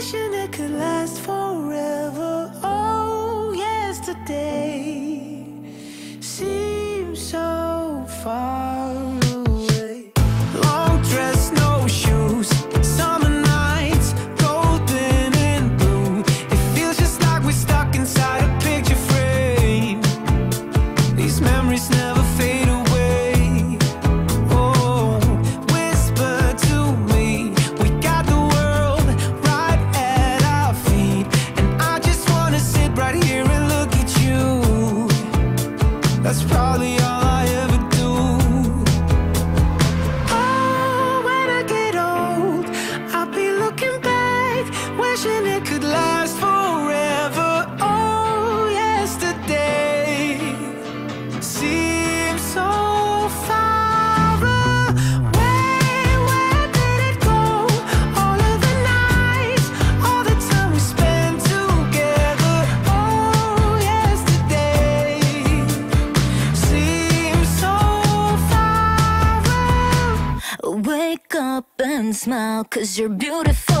passion that could last for could last forever. Oh, yesterday Seems so far away. Where did it go? All of the nights All the time we spent together. Oh, yesterday Seems so far away. Wake up and smile Cause you're beautiful.